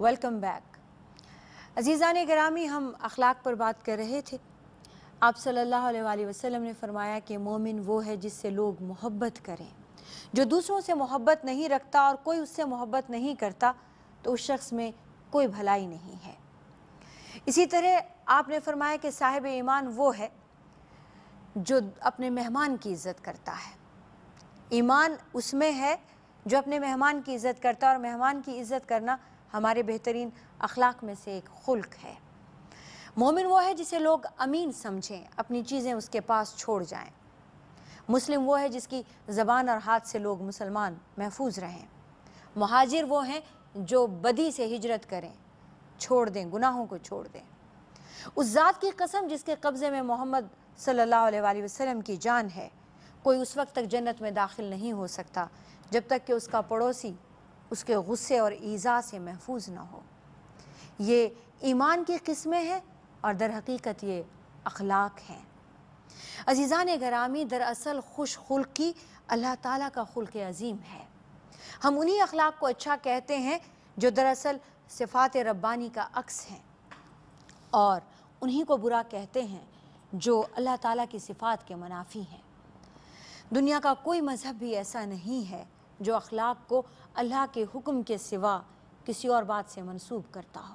Welcome back عزیزان گرامی، ہم اخلاق پر بات کر رہے تھے۔ آپ صلی اللہ علیہ وآلہ وسلم نے فرمایا کہ مومن وہ ہے جس سے لوگ محبت کریں۔ جو دوسروں سے محبت نہیں رکھتا اور کوئی اس سے محبت نہیں کرتا، تو اس شخص میں کوئی بھلائی نہیں ہے۔ اسی طرح آپ نے فرمایا کہ صاحب ایمان وہ ہے جو اپنے مہمان کی عزت کرتا ہے۔ ایمان اس میں ہے جو اپنے مہمان کی عزت کرتا ہے اور مہمان کی عزت کرنا ہمارے بہترین اخلاق میں سے ایک خلق ہے۔ مومن وہ ہے جسے لوگ امین سمجھیں، اپنی چیزیں اس کے پاس چھوڑ جائیں۔ مسلم وہ ہے جس کی زبان اور ہاتھ سے لوگ مسلمان محفوظ رہیں۔ مہاجر وہ ہیں جو بدی سے ہجرت کریں، چھوڑ دیں، گناہوں کو چھوڑ دیں۔ اس ذات کی قسم جس کے قبضے میں محمد صلی اللہ علیہ وآلہ وسلم کی جان ہے، کوئی اس وقت تک جنت میں داخل نہیں ہو سکتا جب تک کہ اس کا پڑوسی اس کے غصے اور ایزا سے محفوظ نہ ہو۔ یہ ایمان کی قسمیں ہیں اور در حقیقت یہ اخلاق ہیں۔ عزیزان گرامی، دراصل خوش خلقی اللہ تعالیٰ کا خلق عظیم ہے۔ ہم انہی اخلاق کو اچھا کہتے ہیں جو دراصل صفات ربانی کا عکس ہیں۔ اور انہی کو برا کہتے ہیں جو اللہ تعالیٰ کی صفات کے منافی ہیں۔ دنیا کا کوئی مذہب بھی ایسا نہیں ہے جو اخلاق کو اللہ کے حکم کے سوا کسی اور بات سے منسوب کرتا ہو۔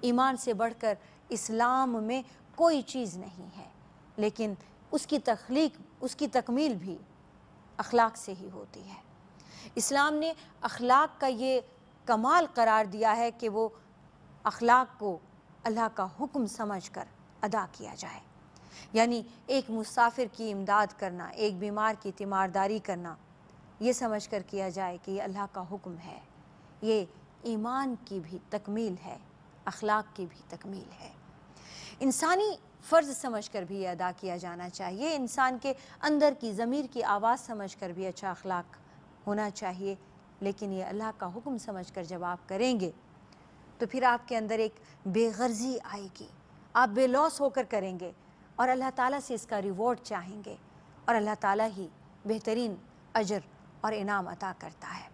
ایمان سے بڑھ کر اسلام میں کوئی چیز نہیں ہے، لیکن اس کی تخلیق، اس کی تکمیل بھی اخلاق سے ہی ہوتی ہے۔ اسلام نے اخلاق کا یہ کمال قرار دیا ہے کہ وہ اخلاق کو اللہ کا حکم سمجھ کر ادا کیا جائے۔ یعنی ایک مسافر کی امداد کرنا، ایک بیمار کی تیمارداری کرنا یہ سمجھ کر کیا جائے کہ یہ اللہ کا حکم ہے۔ یہ ایمان کی بھی تکمیل ہے، اخلاق کی بھی تکمیل ہے۔ انسانی فرض سمجھ کر بھی یہ ادا کیا جانا چاہیے۔ انسان کے اندر کی ضمیر کی آواز سمجھ کر بھی اچھا اخلاق ہونا چاہیے، لیکن یہ اللہ کا حکم سمجھ کر جب آپ کریں گے تو پھر آپ کے اندر ایک بے غرضی آئے گی۔ آپ بے لوس ہو کر کریں گے اور اللہ تعالیٰ سے اس کا ریوارڈ چاہیں گے اور اللہ تعالیٰ ہی بہترین اجر اور انعام عطا کرتا ہے۔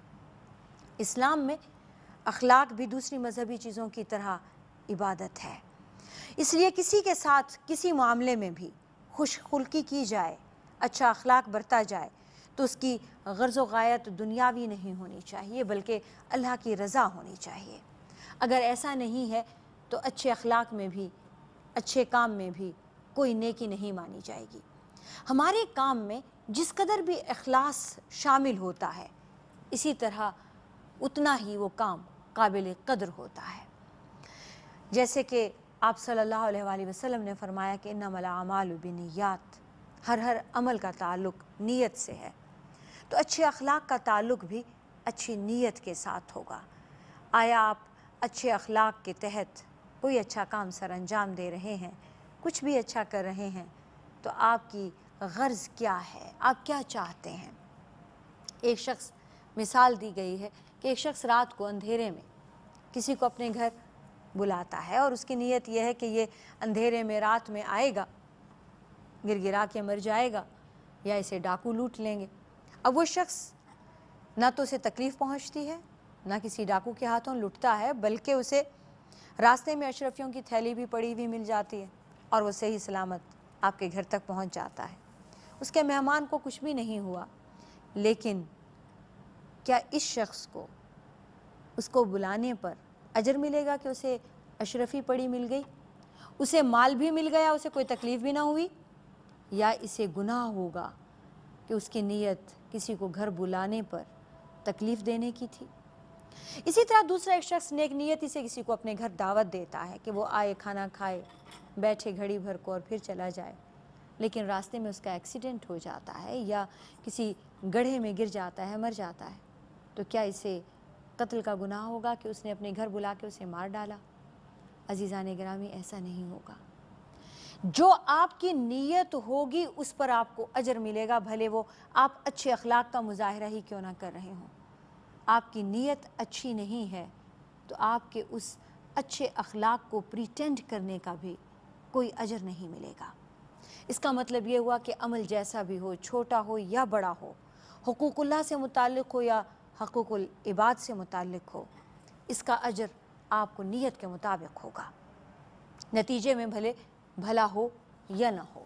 اسلام میں اخلاق بھی دوسری مذہبی چیزوں کی طرح عبادت ہے۔ اس لیے کسی کے ساتھ کسی معاملے میں بھی خوش خلقی کی جائے اچھا اخلاق برتا جائے، تو اس کی غرض و غایت دنیاوی نہیں ہونی چاہیے، بلکہ اللہ کی رضا ہونی چاہیے۔ اگر ایسا نہیں ہے تو اچھے اخلاق میں بھی، اچھے کام میں بھی کوئی نیکی نہیں مانی جائے گی۔ ہمارے کام میں جس قدر بھی اخلاص شامل ہوتا ہے، اسی طرح اتنا ہی وہ کام قابل قدر ہوتا ہے۔ جیسے کہ آپ صلی اللہ علیہ وآلہ وسلم نے فرمایا کہ انما الاعمال بنیات، ہر ہر عمل کا تعلق نیت سے ہے۔ تو اچھے اخلاق کا تعلق بھی اچھی نیت کے ساتھ ہوگا۔ آیا آپ اچھے اخلاق کے تحت کوئی اچھا کام سر انجام دے رہے ہیں؟ کچھ بھی اچھا کر رہے ہیں تو آپ کی غرض کیا ہے؟ آپ کیا چاہتے ہیں؟ ایک شخص مثال دی گئی ہے کہ ایک شخص رات کو اندھیرے میں کسی کو اپنے گھر بلاتا ہے اور اس کی نیت یہ ہے کہ یہ اندھیرے میں رات میں آئے گا، گر گرا کے مر جائے گا یا اسے ڈاکو لوٹ لیں گے۔ اب وہ شخص نہ تو اسے تکلیف پہنچتی ہے، نہ کسی ڈاکو کے ہاتھوں لٹتا ہے، بلکہ اسے راستے میں اشرفیوں کی تھیلی بھی پڑی ہوئی مل جاتی ہے اور وہ صحیح سلامت آپ کے گھر تک پہنچ جاتا ہے۔ اس کے مہمان کو کچھ بھی نہیں ہوا، لیکن کیا اس شخص کو، اس کو بلانے پر اجر ملے گا کہ اسے اشرفی پڑی مل گئی؟ اسے مال بھی مل گیا، اسے کوئی تکلیف بھی نہ ہوئی؟ یا اسے گناہ ہوگا کہ اس کی نیت کسی کو گھر بلانے پر تکلیف دینے کی تھی؟ اسی طرح دوسرا ایک شخص نیک نیتی سے کسی کو اپنے گھر دعوت دیتا ہے کہ وہ آئے، کھانا کھائے۔ بیٹھے گھڑی بھر کو اور پھر چلا جائے۔ لیکن راستے میں اس کا ایکسیڈنٹ ہو جاتا ہے یا کسی گڑھے میں گر جاتا ہے، مر جاتا ہے۔ تو کیا اسے قتل کا گناہ ہوگا کہ اس نے اپنے گھر بلا کے اسے مار ڈالا؟ عزیزان گرامی، ایسا نہیں ہوگا۔ جو آپ کی نیت ہوگی، اس پر آپ کو اجر ملے گا، بھلے وہ آپ اچھے اخلاق کا مظاہرہ ہی کیوں نہ کر رہے ہوں۔ آپ کی نیت اچھی نہیں ہے تو آپ کے اس اچھے اخلاق کو پریٹینڈ کرنے کا بھی کوئی اجر نہیں ملے گا۔ اس کا مطلب یہ ہوا کہ عمل جیسا بھی ہو، چھوٹا ہو یا بڑا ہو، حقوق اللہ سے متعلق ہو یا حقوق العباد سے متعلق ہو، اس کا اجر آپ کو نیت کے مطابق ہوگا۔ نتیجے میں بھلے بھلا ہو یا نہ ہو۔